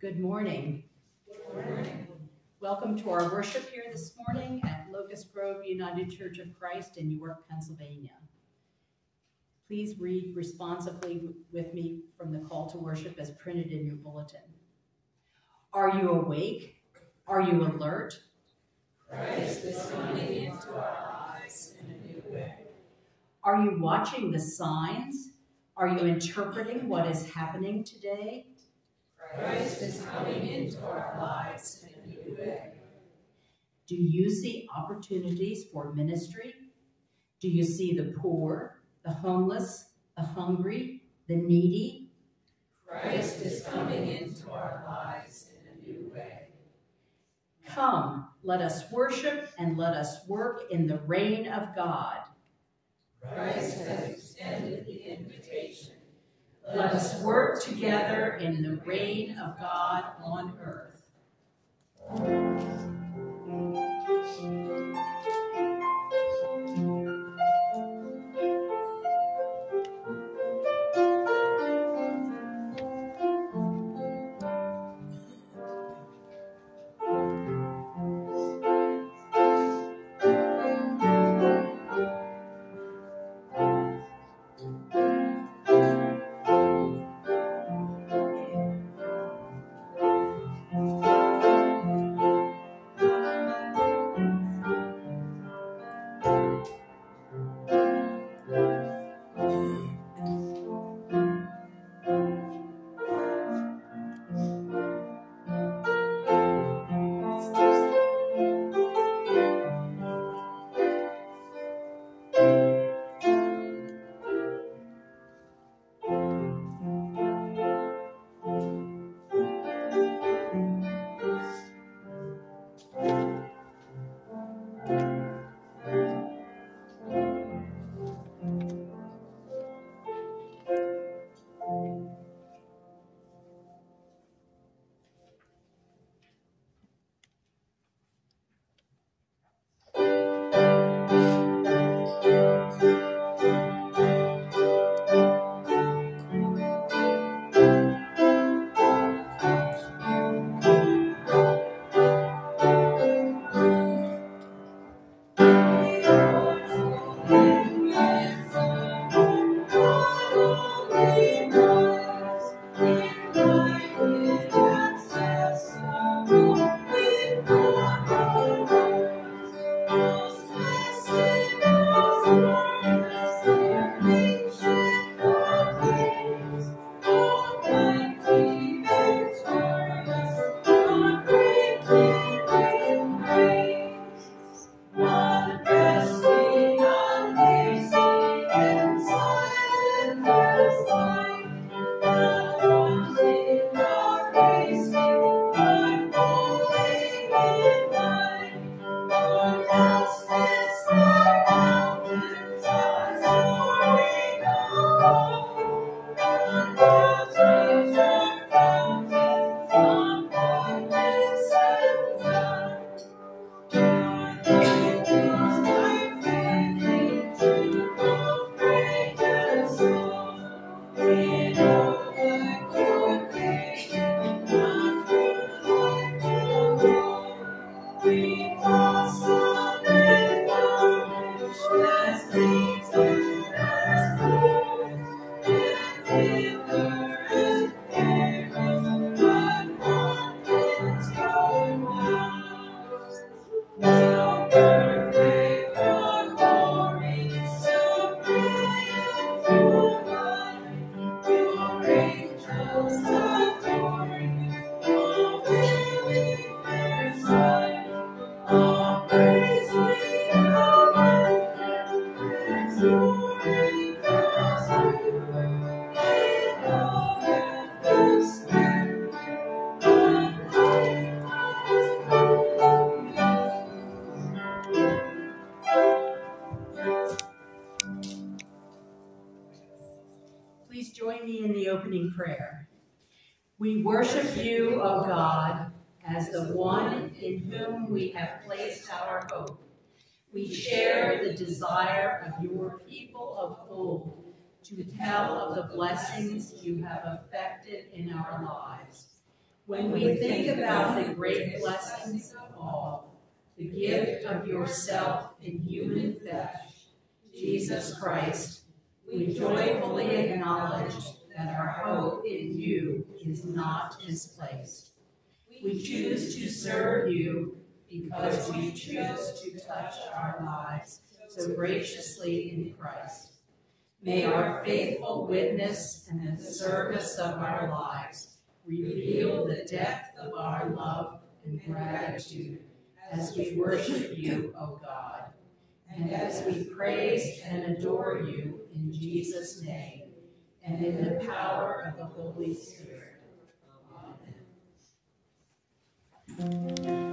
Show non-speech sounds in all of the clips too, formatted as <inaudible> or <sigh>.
Good morning. Good morning. Welcome to our worship here this morning at Locust Grove United Church of Christ in York, Pennsylvania. Please read responsively with me from the call to worship as printed in your bulletin. Are you awake? Are you alert? Christ is coming into our lives in a new way. Are you watching the signs? Are you interpreting what is happening today? Christ is coming into our lives in a new way. Do you see opportunities for ministry? Do you see the poor, the homeless, the hungry, the needy? Christ is coming into our lives in a new way. Come, let us worship and let us work in the reign of God. Christ has extended the invitation. Let us work together in the reign of God on earth. Worship you, O God, as the one in whom we have placed our hope. We share the desire of your people of old to tell of the blessings you have effected in our lives. When we think about the great blessings of all, the gift of yourself in human flesh, Jesus Christ, we joyfully acknowledge that our hope in you is not misplaced. We choose to serve you because we choose to touch our lives so graciously in Christ. May our faithful witness and the service of our lives reveal the depth of our love and gratitude as we worship you, O God, and as we praise and adore you in Jesus' name and in the power of the Holy Spirit. Amen.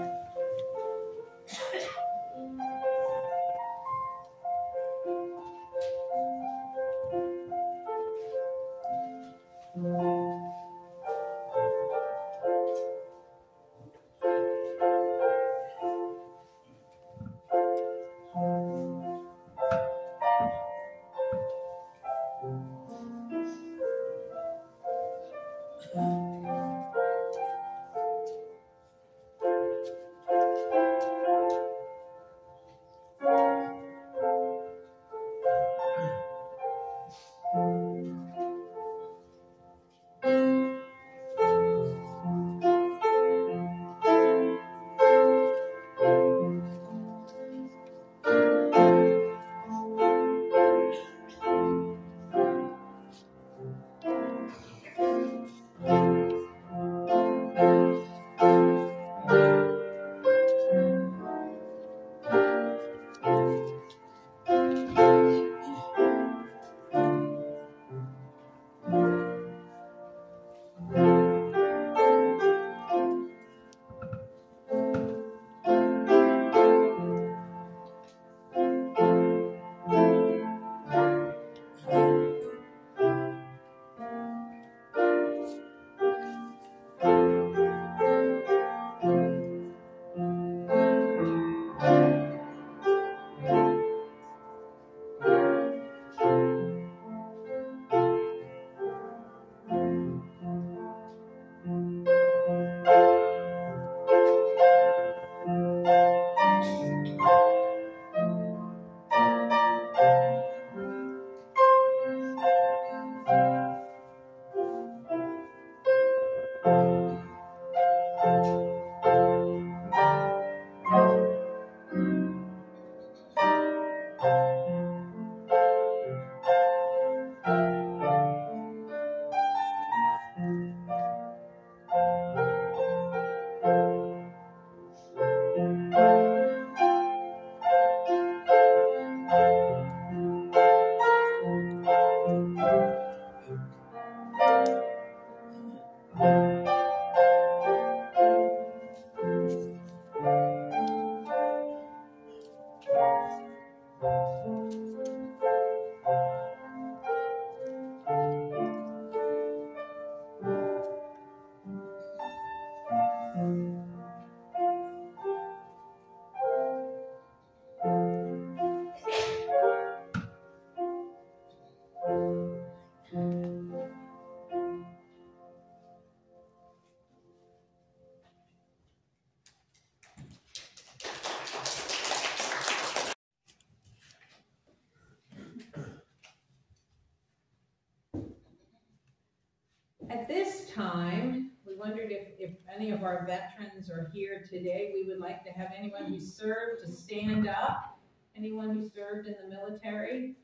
This time, we wondered if, if any of our veterans are here today. We would like to have anyone who served to stand up. Anyone who served in the military?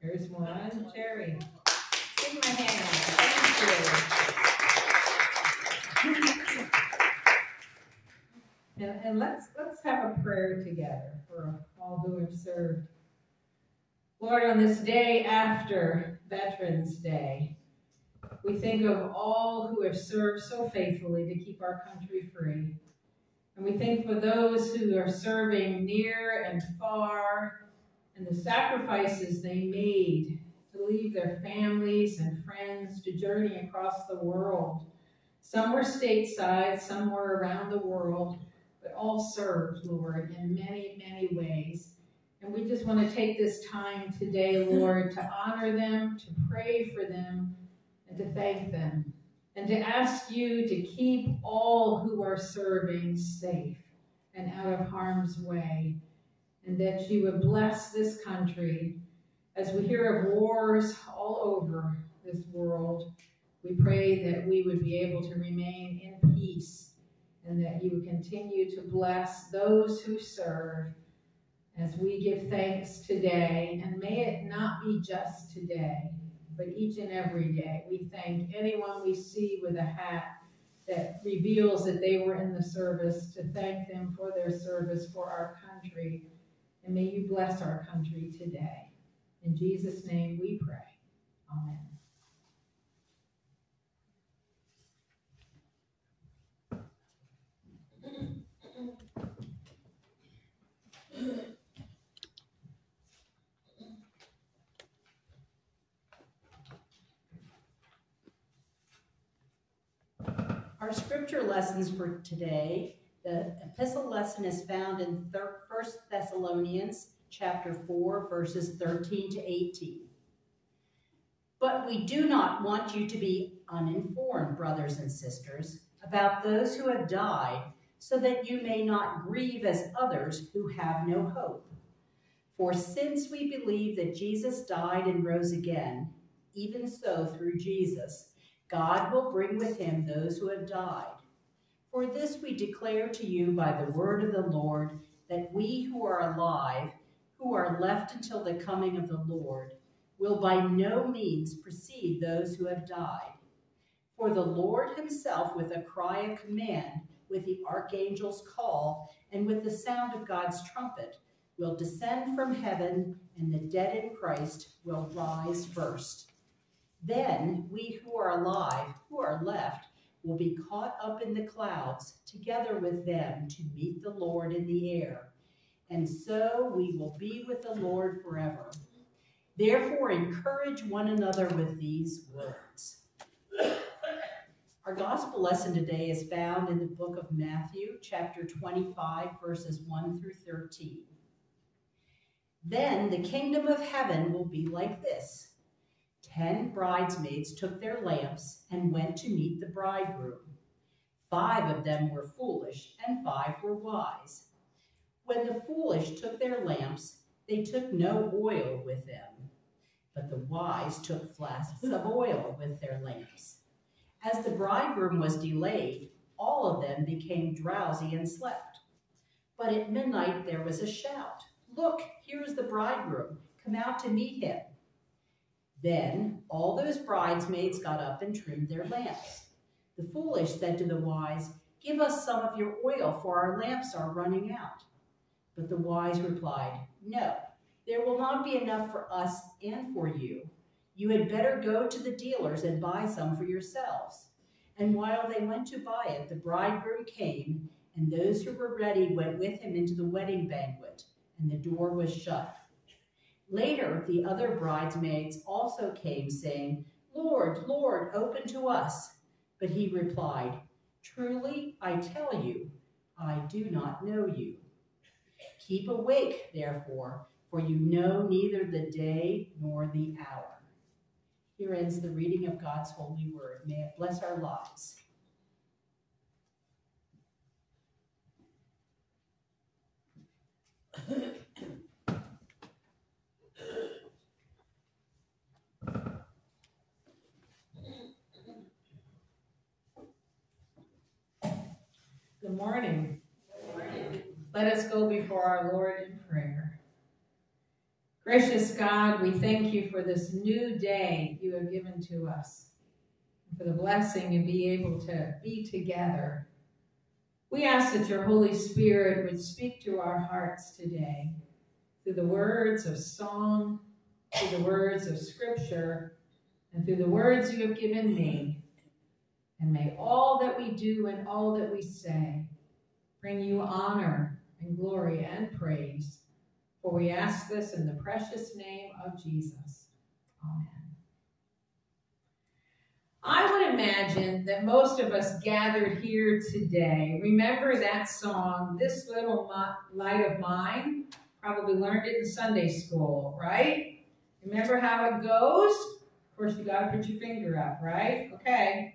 Here's one, Jerry. Give my hand. Thank you. And, and let's let's have a prayer together for all who have served. Lord, on this day after Veterans Day. We think of all who have served so faithfully to keep our country free. And we think for those who are serving near and far and the sacrifices they made to leave their families and friends to journey across the world. Some were stateside, some were around the world, but all served, Lord, in many, many ways. And we just want to take this time today, Lord, to honor them, to pray for them, and to thank them. And to ask you to keep all who are serving safe and out of harm's way, and that you would bless this country as we hear of wars all over this world. We pray that we would be able to remain in peace and that you would continue to bless those who serve as we give thanks today. And may it not be just today, but each and every day. We thank anyone we see with a hat that reveals that they were in the service, to thank them for their service for our country. And may you bless our country today. In Jesus' name we pray. Amen. Our scripture lessons for today, the epistle lesson is found in First Thessalonians chapter 4, verses 13 to 18. But we do not want you to be uninformed, brothers and sisters, about those who have died, so that you may not grieve as others who have no hope. For since we believe that Jesus died and rose again, even so through Jesus, God will bring with him those who have died. For this we declare to you by the word of the Lord, that we who are alive, who are left until the coming of the Lord, will by no means precede those who have died. For the Lord himself, with a cry of command, with the archangel's call, and with the sound of God's trumpet, will descend from heaven, and the dead in Christ will rise first. Then we who are alive, who are left, will be caught up in the clouds together with them to meet the Lord in the air. And so we will be with the Lord forever. Therefore, encourage one another with these words. Our gospel lesson today is found in the book of Matthew, chapter 25, verses 1 through 13. Then the kingdom of heaven will be like this Ten bridesmaids took their lamps and went to meet the bridegroom. Five of them were foolish, and five were wise. When the foolish took their lamps, they took no oil with them, but the wise took flasks of oil with their lamps. As the bridegroom was delayed, all of them became drowsy and slept. But at midnight there was a shout Look, here is the bridegroom. Come out to meet him. Then all those bridesmaids got up and trimmed their lamps. The foolish said to the wise, Give us some of your oil, for our lamps are running out. But the wise replied, No, there will not be enough for us and for you. You had better go to the dealers and buy some for yourselves. And while they went to buy it, the bridegroom came, and those who were ready went with him into the wedding banquet, and the door was shut. Later, the other bridesmaids also came, saying, Lord, Lord, open to us. But he replied, Truly, I tell you, I do not know you. Keep awake, therefore, for you know neither the day nor the hour. Here ends the reading of God's holy word. May it bless our lives. Good morning. Good morning. Let us go before our Lord in prayer. Gracious God, we thank you for this new day you have given to us, for the blessing of being able to be together. We ask that your Holy Spirit would speak to our hearts today through the words of song, through the words of scripture, and through the words you have given me. And may all that we do and all that we say bring you honor and glory and praise. For we ask this in the precious name of Jesus. Amen. I would imagine that most of us gathered here today remember that song, This Little Light of Mine? Probably learned it in Sunday school, right? Remember how it goes? Of course, you got to put your finger up, right? Okay.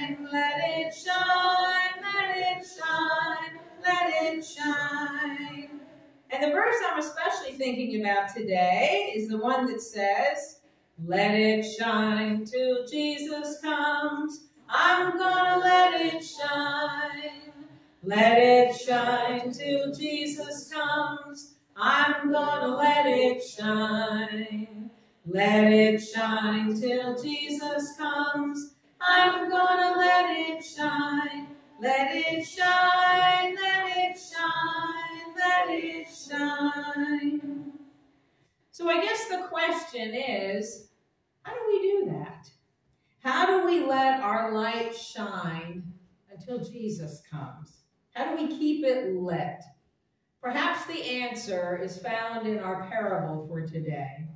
And the verse I'm especially thinking about today is the one that says, Let it shine till Jesus comes. I'm gonna let it shine. Let it shine till Jesus comes. I'm gonna let it shine. Let it shine till Jesus comes. I'm gonna let it shine. Let it shine, let it shine, let it shine. So I guess the question is, how do we do that? How do we let our light shine until Jesus comes? How do we keep it lit? Perhaps the answer is found in our parable for today.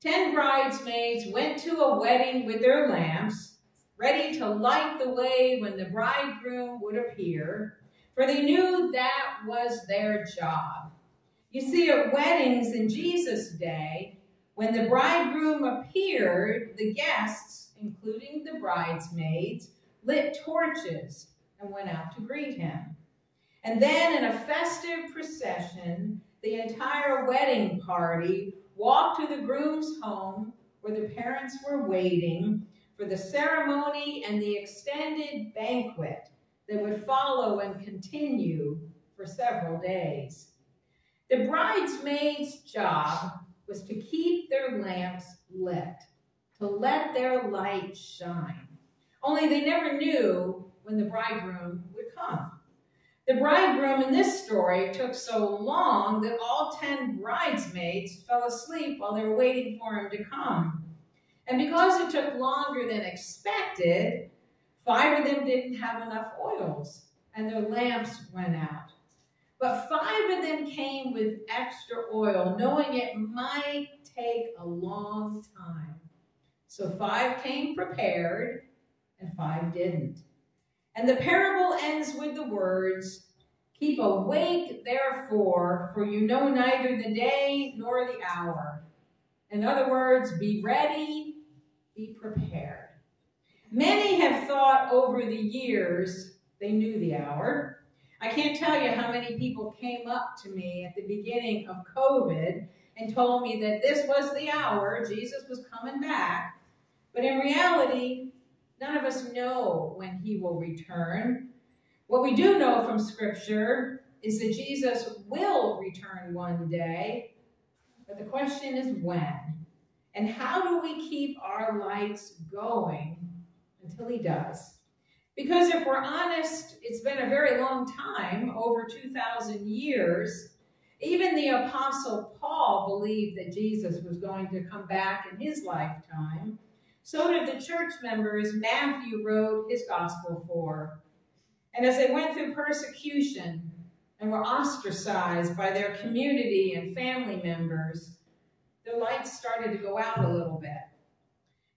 Ten bridesmaids went to a wedding with their lamps, ready to light the way when the bridegroom would appear, for they knew that was their job. You see, at weddings in Jesus' day, when the bridegroom appeared, the guests, including the bridesmaids, lit torches and went out to greet him. And then in a festive procession, the entire wedding party walked to the groom's home where the parents were waiting for the ceremony and the extended banquet that would follow and continue for several days. The bridesmaids' job was to keep their lamps lit, to let their light shine. Only they never knew when the bridegroom would come. The bridegroom in this story took so long that all ten bridesmaids fell asleep while they were waiting for him to come. And because it took longer than expected, five of them didn't have enough oils and their lamps went out. But five of them came with extra oil, knowing it might take a long time. So five came prepared and five didn't. And the parable ends with the words, Keep awake, therefore, for you know neither the day nor the hour. In other words, be ready, be prepared. Many have thought over the years they knew the hour. I can't tell you how many people came up to me at the beginning of COVID and told me that this was the hour, Jesus was coming back. But in reality, None of us know when he will return. What we do know from Scripture is that Jesus will return one day, but the question is when. And how do we keep our lights going until he does? Because if we're honest, it's been a very long time, over 2,000 years. Even the Apostle Paul believed that Jesus was going to come back in his lifetime. So did the church members Matthew wrote his gospel for. And as they went through persecution and were ostracized by their community and family members, their lights started to go out a little bit.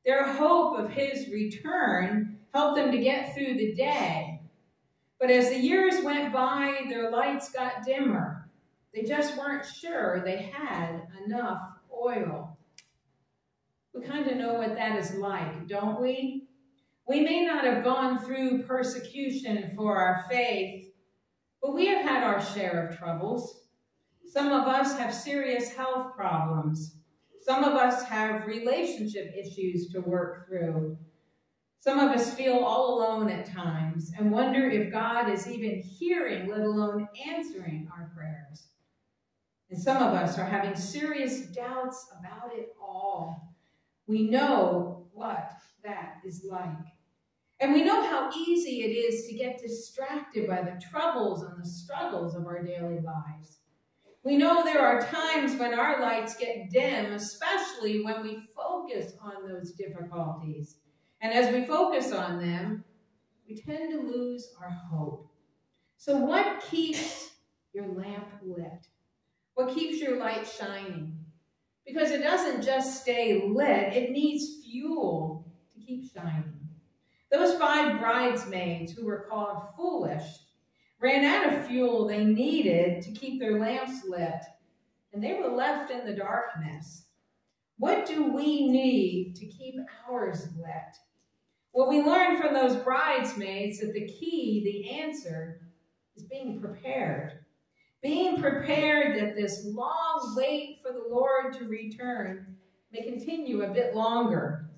Their hope of his return helped them to get through the day. But as the years went by, their lights got dimmer. They just weren't sure they had enough oil. We kind of know what that is like, don't we? We may not have gone through persecution for our faith, but we have had our share of troubles. Some of us have serious health problems. Some of us have relationship issues to work through. Some of us feel all alone at times and wonder if God is even hearing, let alone answering our prayers. And some of us are having serious doubts about it all. We know what that is like. And we know how easy it is to get distracted by the troubles and the struggles of our daily lives. We know there are times when our lights get dim, especially when we focus on those difficulties. And as we focus on them, we tend to lose our hope. So, what keeps your lamp lit? What keeps your light shining? because it doesn't just stay lit, it needs fuel to keep shining. Those five bridesmaids who were called foolish ran out of fuel they needed to keep their lamps lit, and they were left in the darkness. What do we need to keep ours lit? Well, we learned from those bridesmaids that the key, the answer, is being prepared. Being prepared that this long wait for the Lord to return may continue a bit longer.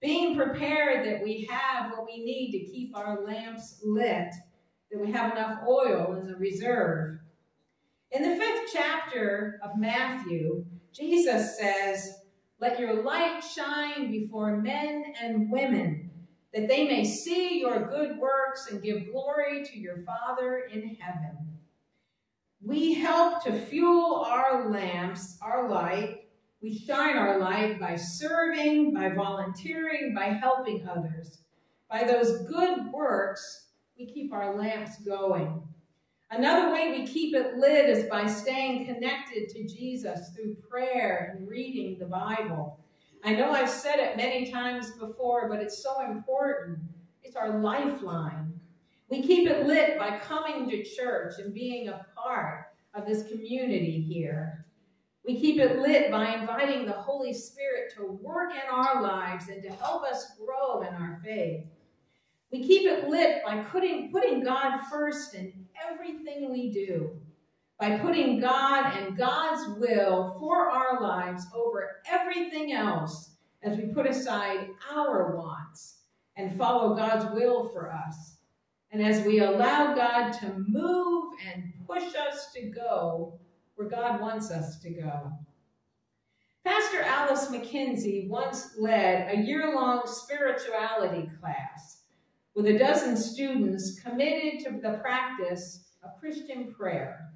Being prepared that we have what we need to keep our lamps lit, that we have enough oil in the reserve. In the fifth chapter of Matthew, Jesus says, Let your light shine before men and women, that they may see your good works and give glory to your Father in heaven. We help to fuel our lamps, our light. We shine our light by serving, by volunteering, by helping others. By those good works, we keep our lamps going. Another way we keep it lit is by staying connected to Jesus through prayer and reading the Bible. I know I've said it many times before, but it's so important. It's our lifeline. We keep it lit by coming to church and being a part of this community here. We keep it lit by inviting the Holy Spirit to work in our lives and to help us grow in our faith. We keep it lit by putting, putting God first in everything we do, by putting God and God's will for our lives over everything else as we put aside our wants and follow God's will for us. And as we allow God to move and push us to go where God wants us to go. Pastor Alyce McKenzie once led a year-long spirituality class with a dozen students committed to the practice of Christian prayer.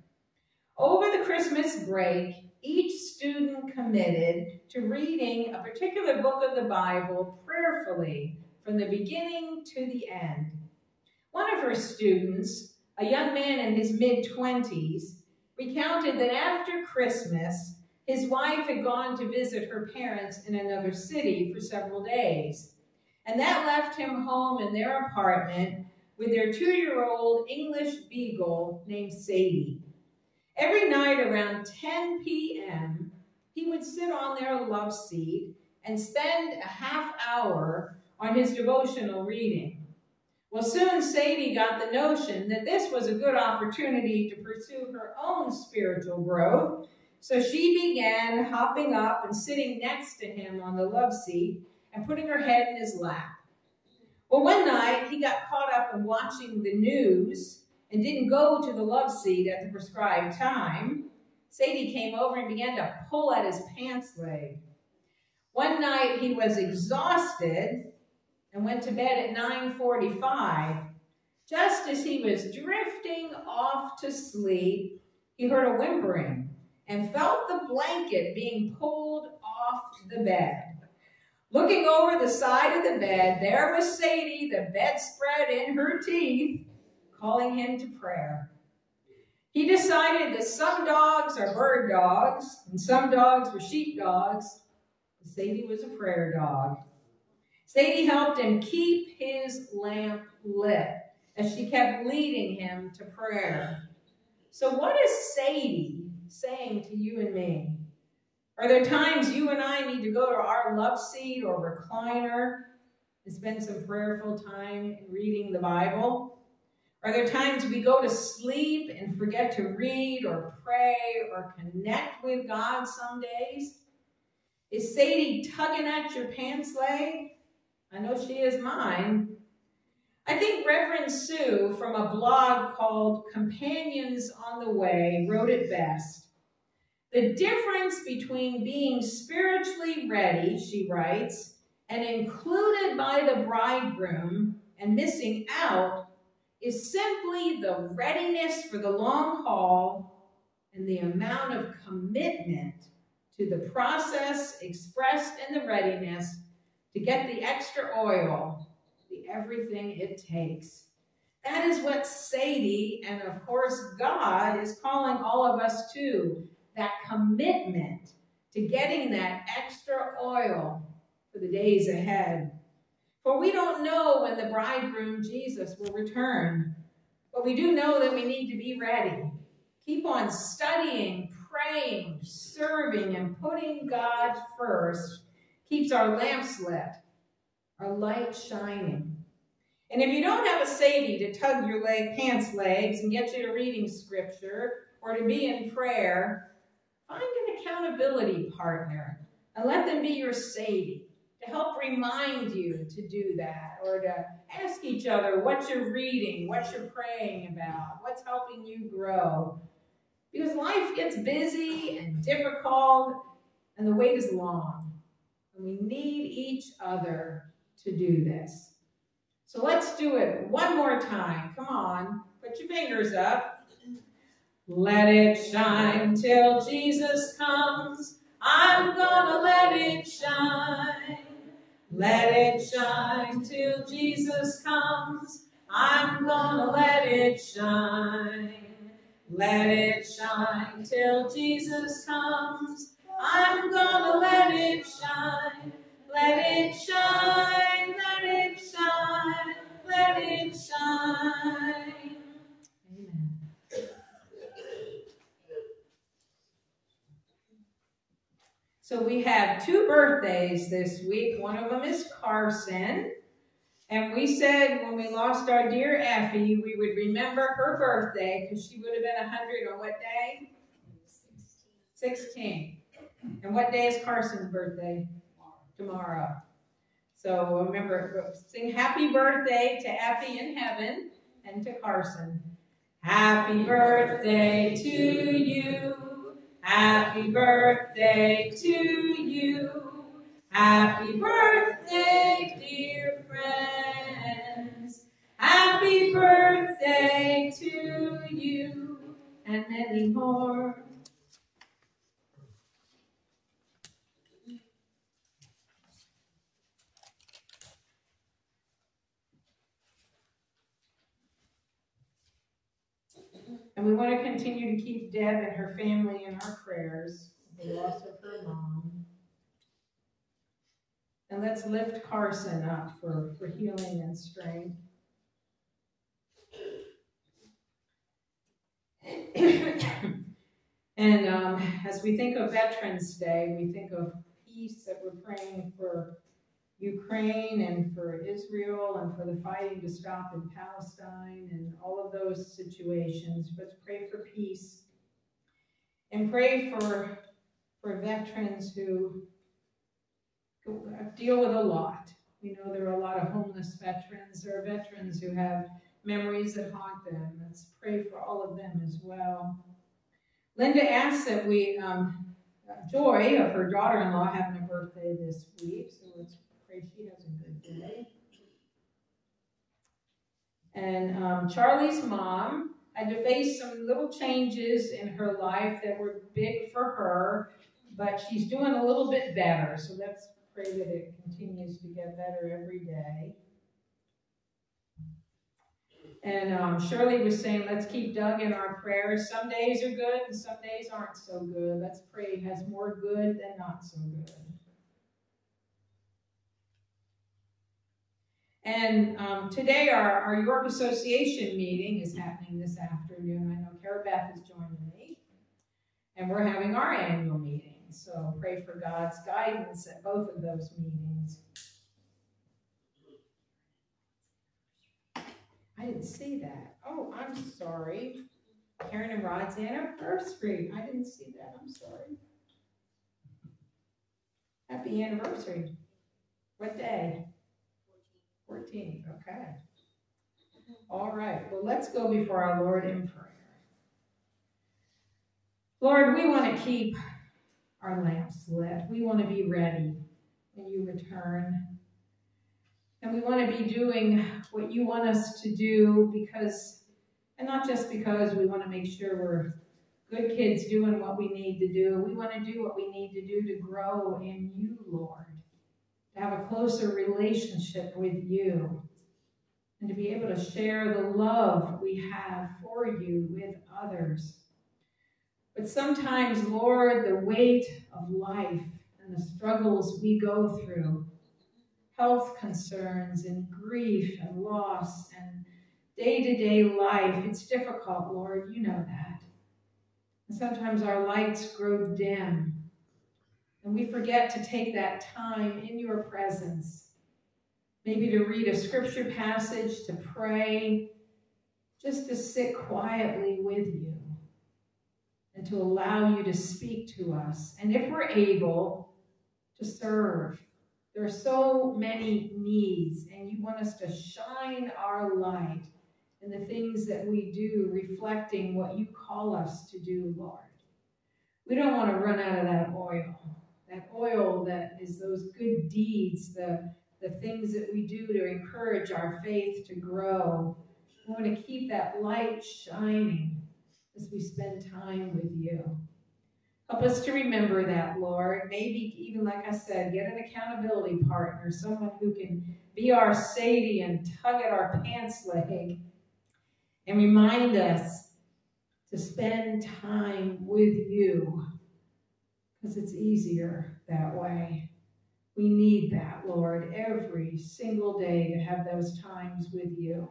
Over the Christmas break, each student committed to reading a particular book of the Bible prayerfully from the beginning to the end. One of her students, a young man in his mid-twenties, recounted that after Christmas, his wife had gone to visit her parents in another city for several days. And that left him home in their apartment with their two-year-old English beagle named Sadie. Every night around 10 p.m., he would sit on their love seat and spend a half hour on his devotional reading. Well, soon Sadie got the notion that this was a good opportunity to pursue her own spiritual growth, so she began hopping up and sitting next to him on the love seat and putting her head in his lap. Well, one night he got caught up in watching the news and didn't go to the love seat at the prescribed time. Sadie came over and began to pull at his pants leg. One night he was exhausted and went to bed at 9.45. Just as he was drifting off to sleep, he heard a whimpering and felt the blanket being pulled off the bed. Looking over the side of the bed, there was Sadie, the bedspread in her teeth, calling him to prayer. He decided that some dogs are bird dogs and some dogs were sheep dogs. Sadie was a prayer dog. Sadie helped him keep his lamp lit as she kept leading him to prayer. So what is Sadie saying to you and me? Are there times you and I need to go to our love seat or recliner and spend some prayerful time reading the Bible? Are there times we go to sleep and forget to read or pray or connect with God some days? Is Sadie tugging at your pants leg? I know she is mine. I think Reverend Sue from a blog called Companions on the Way wrote it best. The difference between being spiritually ready, she writes, and included by the bridegroom and missing out is simply the readiness for the long haul and the amount of commitment to the process expressed in the readiness to get the extra oil, the everything it takes. That is what Sadie and of course God is calling all of us to, commitment to getting that extra oil for the days ahead. For we don't know when the bridegroom Jesus will return, but we do know that we need to be ready. Keep on studying, praying, serving, and putting God first keeps our lamps lit, our light shining. And if you don't have a Sadie to tug your leg, pants legs and get you to reading scripture or to be in prayer, find an accountability partner and let them be your Sadie to help remind you to do that or to ask each other what you're reading, what you're praying about, what's helping you grow. Because life gets busy and difficult and the wait is long. And we need each other to do this. So let's do it one more time. Come on, put your fingers up. Let it shine till Jesus comes. I'm gonna let it shine. Let it shine till Jesus comes. I'm gonna let it shine. Let it shine till Jesus comes. I'm gonna let it shine. Let it shine, let it shine, let it shine. So we have two birthdays this week. One of them is Carson. And we said when we lost our dear Effie, we would remember her birthday because she would have been 100 on what day? 16. And what day is Carson's birthday? tomorrow. So remember, sing happy birthday to Effie in heaven and to Carson. Happy birthday to you. Happy birthday to you. Happy birthday, dear friends. Happy birthday to you and many more. And we want to continue to keep Deb and her family in our prayers, the loss of her mom. And let's lift Carson up for, for healing and strength. and um, as we think of Veterans Day, we think of peace that we're praying for Ukraine and for Israel and for the fighting to stop in Palestine and all of those situations. Let's pray for peace and pray for, for veterans who deal with a lot. We know there are a lot of homeless veterans. There are veterans who have memories that haunt them. Let's pray for all of them as well. Linda asked that we, um, Joy of her daughter-in-law having a birthday this week, so let's pray she has a good day. And um, Charlie's mom had to face some little changes in her life that were big for her, but she's doing a little bit better. So let's pray that it continues to get better every day. And um, Shirley was saying, let's keep Doug in our prayers. Some days are good and some days aren't so good. Let's pray he has more good than not so good. And um, today our, our York Association meeting is happening this afternoon. I know Carabeth is joining me. And we're having our annual meeting. So pray for God's guidance at both of those meetings. I didn't see that. Oh, I'm sorry. Karen and Rod's anniversary. I didn't see that. I'm sorry. Happy anniversary. What day? 14, okay. All right, well, let's go before our Lord in prayer. Lord, we want to keep our lamps lit. We want to be ready when you return. And we want to be doing what you want us to do because, and not just because we want to make sure we're good kids doing what we need to do. We want to do what we need to do to grow in you, Lord to have a closer relationship with you, and to be able to share the love we have for you with others. But sometimes, Lord, the weight of life and the struggles we go through, health concerns and grief and loss and day to day life, it's difficult, Lord. You know that. And sometimes our lights grow dim. And we forget to take that time in your presence, maybe to read a scripture passage, to pray, just to sit quietly with you and to allow you to speak to us. And if we're able, to serve. There are so many needs, and you want us to shine our light in the things that we do, reflecting what you call us to do, Lord. We don't want to run out of that oil. That oil that is those good deeds, the, the things that we do to encourage our faith to grow. We want to keep that light shining as we spend time with you. Help us to remember that, Lord. Maybe even, like I said, get an accountability partner, someone who can be our Sadie and tug at our pants leg and remind us to spend time with you because it's easier that way. We need that, Lord, every single day to have those times with you.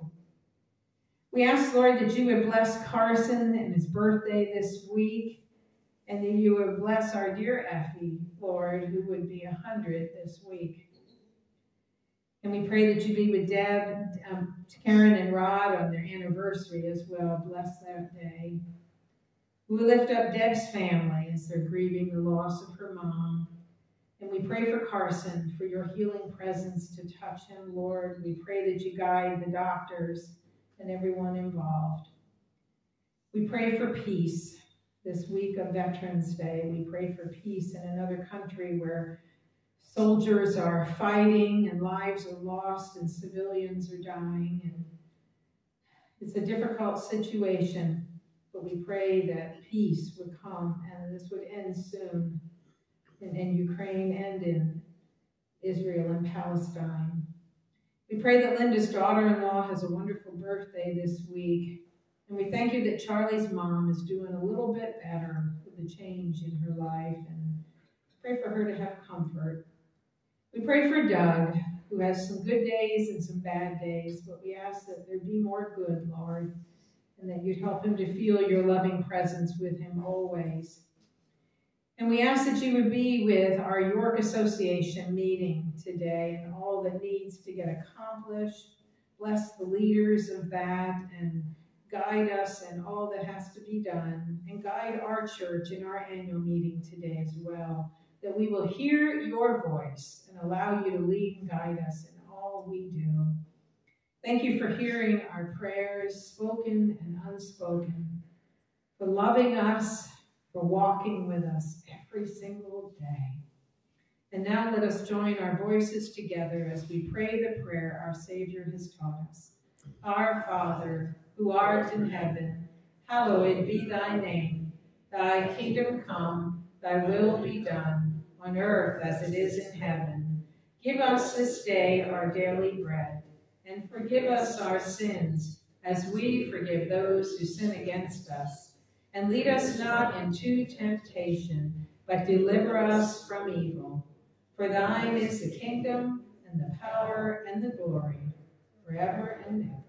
We ask, Lord, that you would bless Carson and his birthday this week. And that you would bless our dear Effie, Lord, who would be a hundred this week. And we pray that you be with Deb, um, Karen, and Rod on their anniversary as well. Bless that day. We lift up Deb's family as they're grieving the loss of her mom. And we pray for Carson, for your healing presence to touch him, Lord. We pray that you guide the doctors and everyone involved. We pray for peace this week of Veterans Day. We pray for peace in another country where soldiers are fighting and lives are lost and civilians are dying. And it's a difficult situation, but we pray that peace would come and this would end soon in, in Ukraine and in Israel and Palestine. We pray that Linda's daughter-in-law has a wonderful birthday this week. And we thank you that Charlie's mom is doing a little bit better with the change in her life and pray for her to have comfort. We pray for Doug, who has some good days and some bad days, but we ask that there be more good, Lord, and that you'd help him to feel your loving presence with him always. And we ask that you would be with our York Association meeting today and all that needs to get accomplished. Bless the leaders of that and guide us in all that has to be done, and guide our church in our annual meeting today as well, that we will hear your voice and allow you to lead and guide us in all we do. Thank you for hearing our prayers, spoken and unspoken, for loving us, for walking with us every single day. And now let us join our voices together as we pray the prayer our Savior has taught us. Our Father, who art in heaven, hallowed be thy name. Thy kingdom come, thy will be done, on earth as it is in heaven. Give us this day our daily bread, and forgive us our sins, as we forgive those who sin against us. And lead us not into temptation, but deliver us from evil. For thine is the kingdom, and the power, and the glory, forever and ever.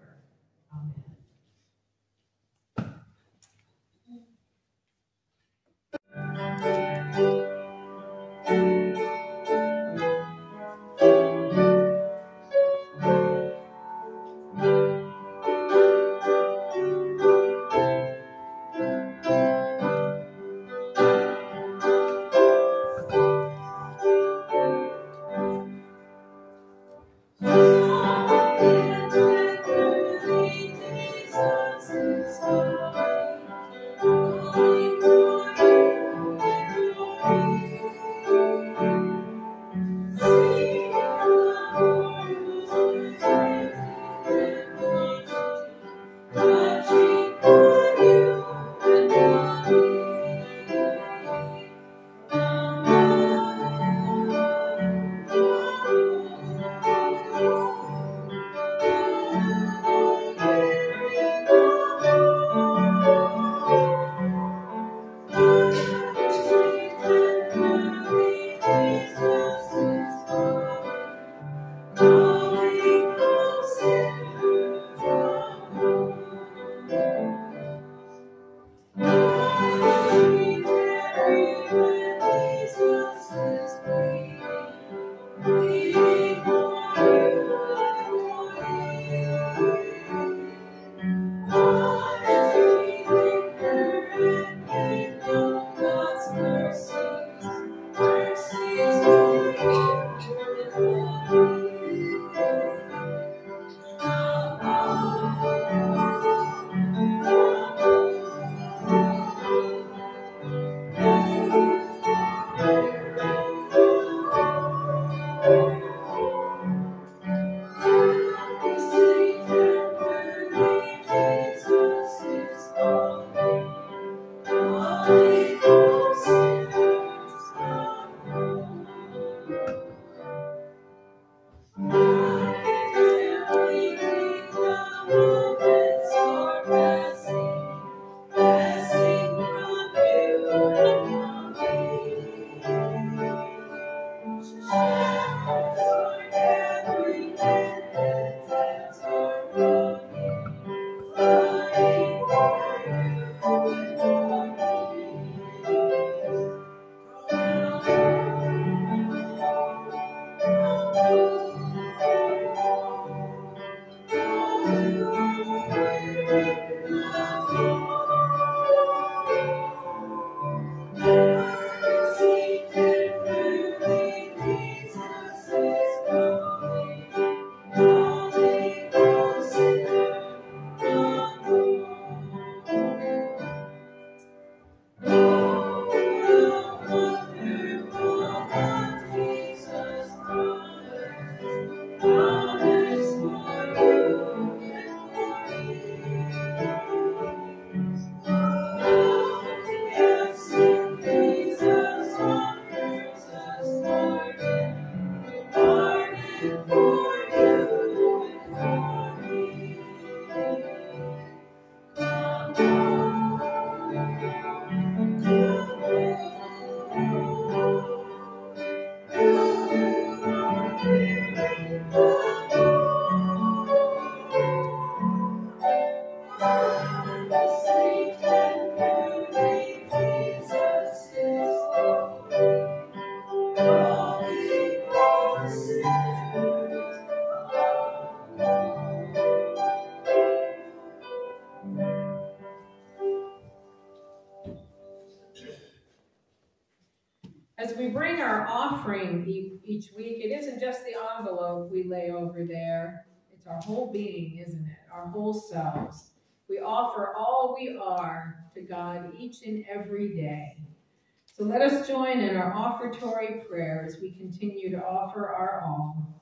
So let us join in our offertory prayer as we continue to offer our all.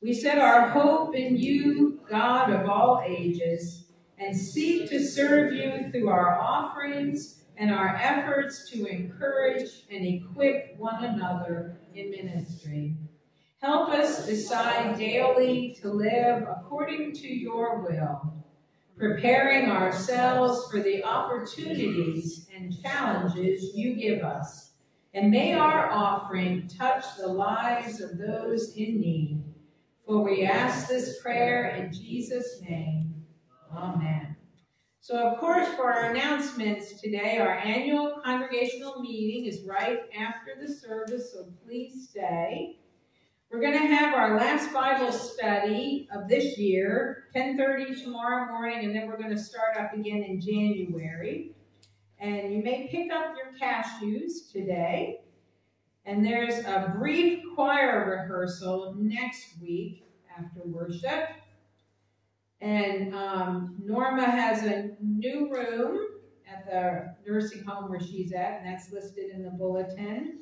We set our hope in you, God of all ages, and seek to serve you through our offerings and our efforts to encourage and equip one another in ministry. Help us decide daily to live according to your will, preparing ourselves for the opportunities and challenges you give us. And may our offering touch the lives of those in need. For we ask this prayer in Jesus' name. Amen. So, of course, for our announcements today, our annual congregational meeting is right after the service, so please stay. We're going to have our last Bible study of this year, 10:30 tomorrow morning, and then we're going to start up again in January. And you may pick up your cashews today. And there's a brief choir rehearsal next week after worship. And um, Norma has a new room at the nursing home where she's at, and that's listed in the bulletin.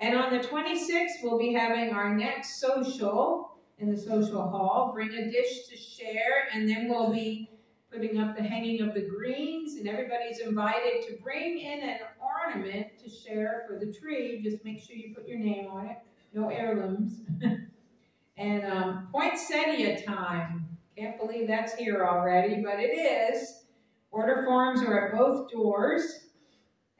And on the 26th, we'll be having our next social in the social hall. Bring a dish to share, and then we'll be putting up the hanging of the greens, and everybody's invited to bring in an ornament to share for the tree. Just make sure you put your name on it. No heirlooms. <laughs> and um, poinsettia time. Can't believe that's here already, but it is. Order forms are at both doors.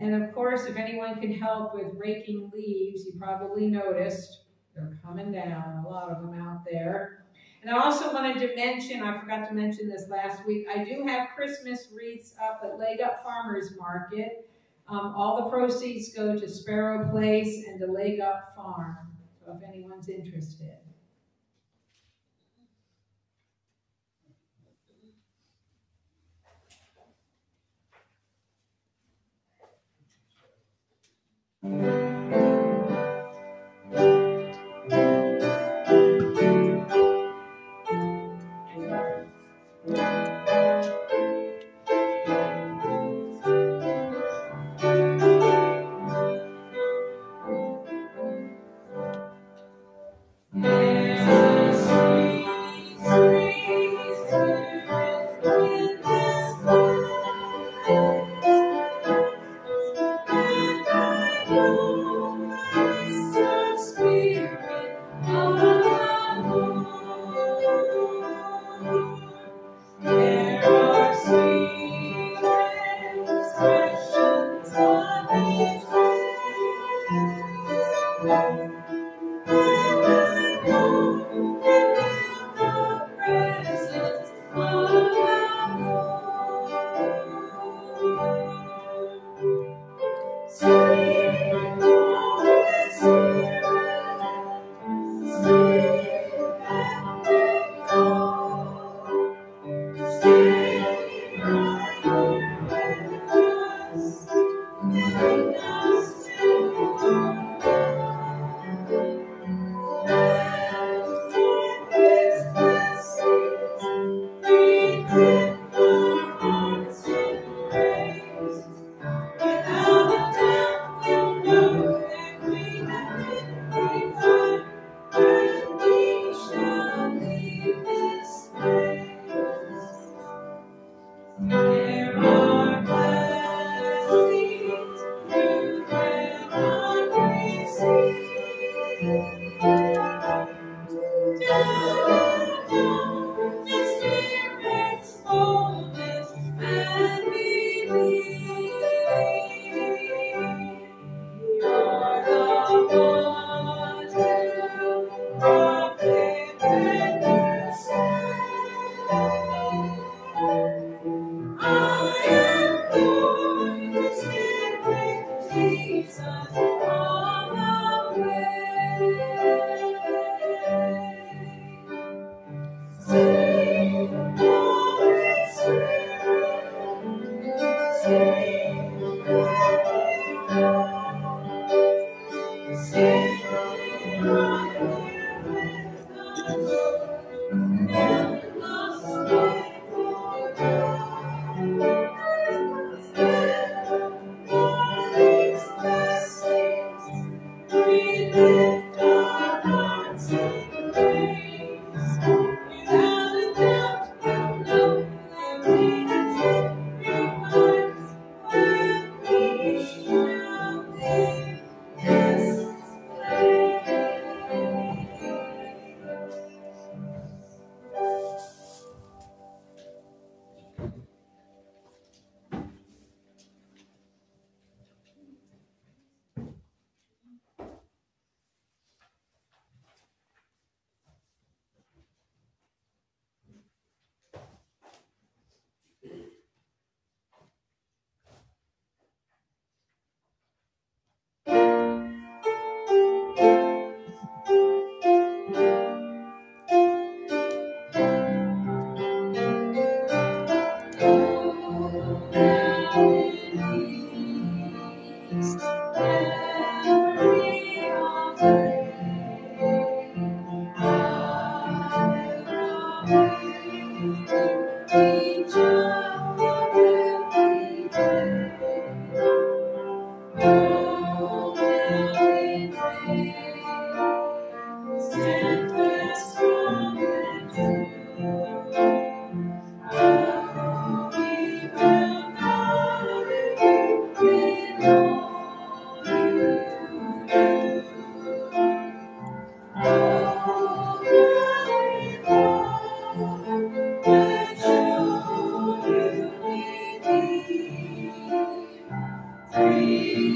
And of course, if anyone can help with raking leaves, you probably noticed they're coming down, a lot of them out there. And I also wanted to mention, I forgot to mention this last week, I do have Christmas wreaths up at Leg Up Farmers Market. Um, all the proceeds go to Sparrow Place and to Leg Up Farm, so if anyone's interested.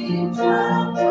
To us.